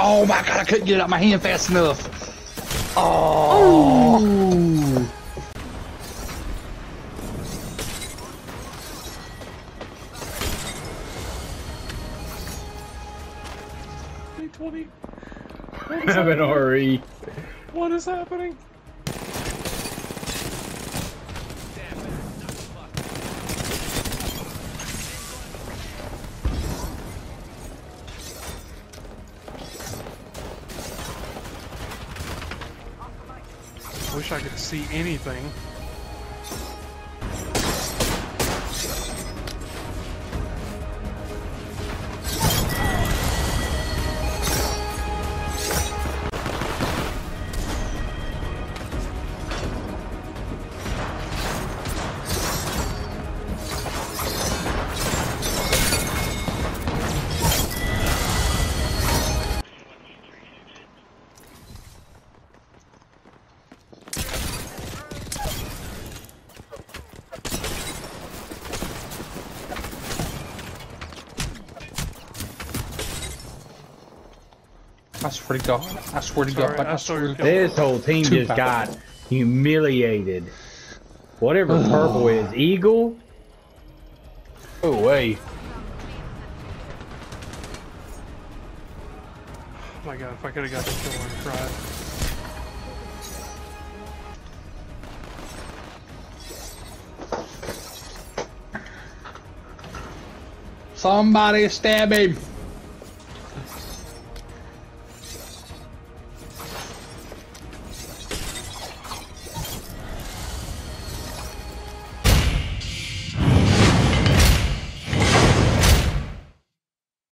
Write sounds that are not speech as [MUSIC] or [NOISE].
Oh my god, I couldn't get it out my hand fast enough. Oh. Twenty. Have an RE. What is happening? Wish I could see anything. I swear to God. I swear to Sorry, God. I I swear to God. This whole team Two just power. got humiliated. Whatever purple [SIGHS] is, Eagle. Go away. Oh my god, if I could have got the kill on tried. Somebody stab him.